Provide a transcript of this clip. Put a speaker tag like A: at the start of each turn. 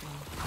A: powerful.